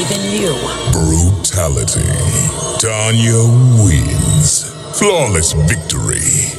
even you. Brutality. Tanya wins. Flawless victory.